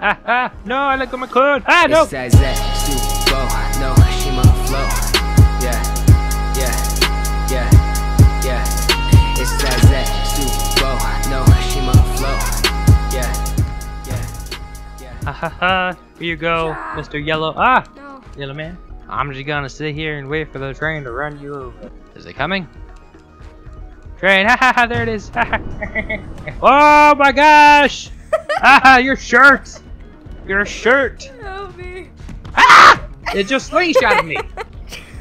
Ah, ah, no, I let go my cone. Ah, no. It's that Super no, she my flow. Yeah, yeah, yeah, yeah. It's that Zach, Super no, she my flow. Yeah, yeah, yeah. Ha ha ha. Here you go, Mr. Yellow. Ah, No. Yellow Man. I'm just gonna sit here and wait for the train to run you over. Is it coming? Train, ha ha ha, there it is. oh my gosh! ah, your shirt! Your shirt! Help me. Ah! It just slingshotted me.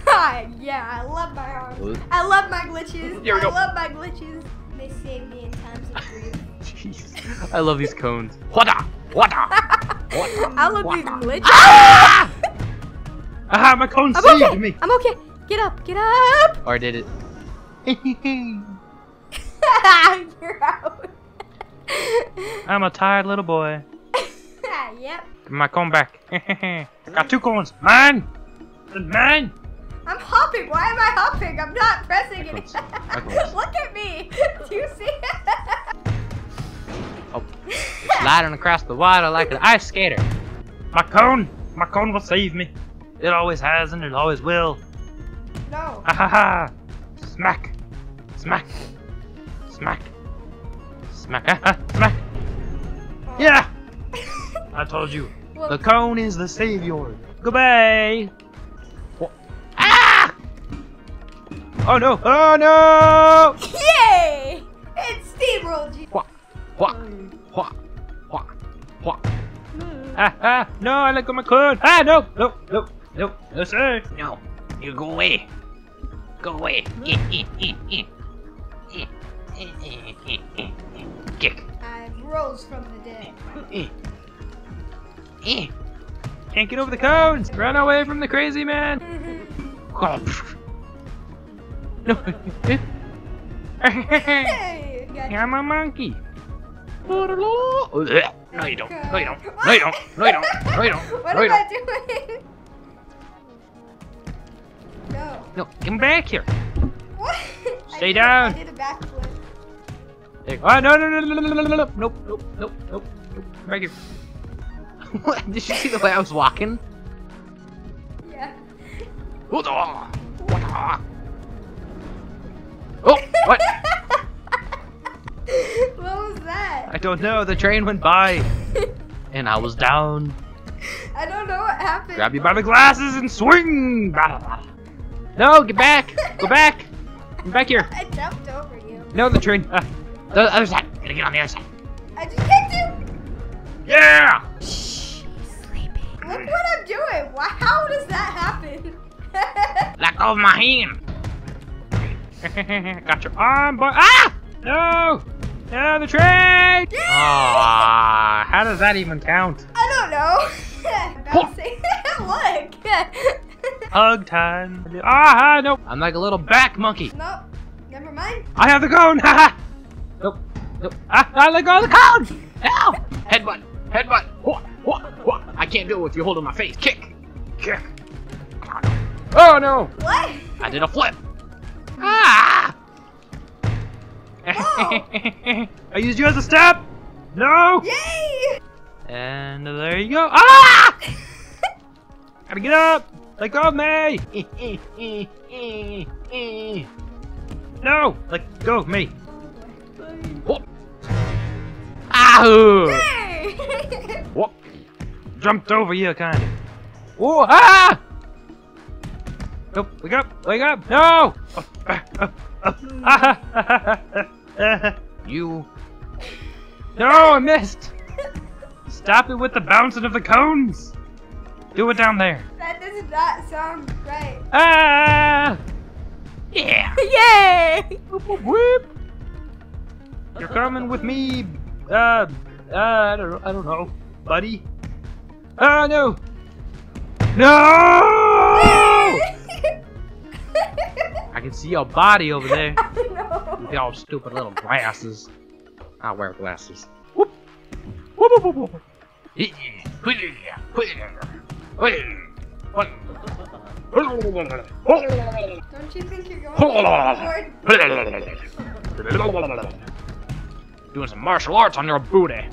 Ah, yeah, I love my arms. I love my glitches. Here we go. I love my glitches. They save me in times of grief. Jeez. I love these cones. Wada! Wada! I love these glitches. Ah! Ah, my cone I'm saved okay. me! I'm okay. Get up. Get up. Or did it? You're out. I'm a tired little boy. Yep. Give my cone back. I Got two cones. Mine! Mine! I'm hopping. Why am I hopping? I'm not pressing it. Echoes. Echoes. Look at me. Do you see? It? oh, sliding across the water like an ice skater. My cone! My cone will save me. It always has and it always will. no. Ha ha ha! Smack! Smack! Smack! Smack! Ah, ah, smack! Yeah! I told you. Well, The cone is the savior. Goodbye! Wha- Ah! Oh no! Oh no! Yay! It's steamroll. G- Wha- wha- wha- wha- wha- Ah, ah, no, I let go my cone. Ah, no, no, no, no, no, sir. No, you go away. Go away. Kick. I rose from the dead. Eh, eh. Can't get over the cones. Run away from the crazy man. No. hey. I'm a monkey. No, you don't. No, you don't. No, you don't. No, you don't. No, you don't. No, you don't. What No, you am I don't. doing? No. No, come back here. What? Stay I did- down. I did a backflip. Go. Oh, no, no, no, no, no, no, no, no, nope, nope, nope, nope, nope. Right here. What? Did you see the way I was walking? Yeah. Oh, what? what was that? I don't know. The train went by, and I was down. I don't know what happened. Grab you by the glasses and swing. Blah, blah, blah. No, get back. Go back. Come back here. I jumped over you. No, the train. Uh, the other side. Gotta get on the other side. I just kicked you. Yeah. Shh. He's sleeping. Look what I'm doing. Why? How does that happen? Let go of my hand. Got your arm, boy. Ah! No! No, the train! Ah, how does that even count? I don't know. Look. Hug time. Ah, no. I'm like a little back monkey. nope. Never mind. I have the cone. Nope. Nope. Ah, I let go of the cone. Ow! Headbutt. Headbutt. Wha- wha- wha- I can't do it with you holding my face. Kick. Kick. Oh no! What? I did a flip. Ah! I used you as a step. No. Yay! And there you go. Ah! Gotta get up. Let go of me. No. Let go of me. Whoop. Ahoo! Yay! Whoop. Jumped over you, kind of. Whoa! Ah! Nope. Wake up! Wake up! No! Oh, ah, ah, ah, ah, ah, ah, ah. you. No, I missed. Stop it with the bouncing of the cones. Do it down there. that does not sound right. Ah! Yeah. Yay! Whoop, whoop, whoop. You're coming with me. Uh, uh, I don't know. I don't know, buddy. Ah, no. No! I can see your body over there. no. With your stupid little glasses. I'll wear glasses. Whoop. Whoop, whoop, whoop, whoop. Yeah. Whoop, whoop, whoop. What? Don't you think you're going forward? Doing some martial arts on your booty.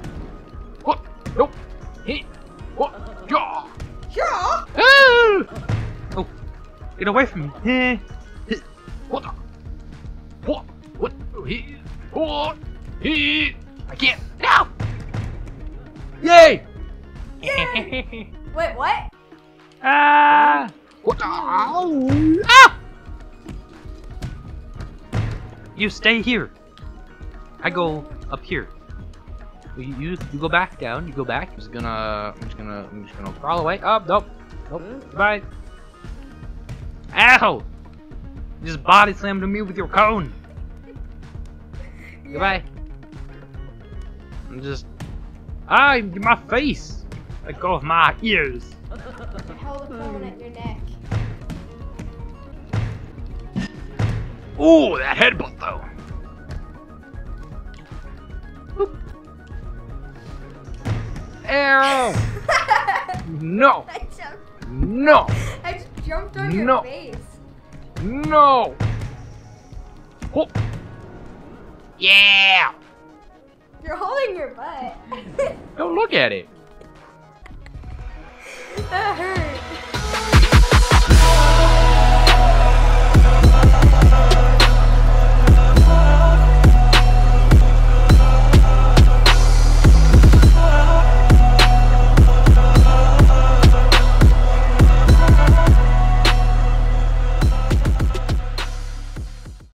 Get away from me. Eh. Hit. What? the- What? What? Hit. What? Hit. I can't. No. Yay! Yay! Wait, what? ah! What? the- Ow! Ah! You stay here. I go up here. You, you you go back down. You go back. I'm just gonna I'm just gonna I'm just gonna crawl away. Up. nope. Nope. Goodbye. Ow! You just body slammed to me with your cone. Goodbye. I'm just ah my face. Let go of my ears. Hold the phone at your neck. Ooh, that headbutt though. Arrow! No! I jumped. No! Jumped on your No. face. No! Oh. Yeah! You're holding your butt. Don't look at it. that hurt.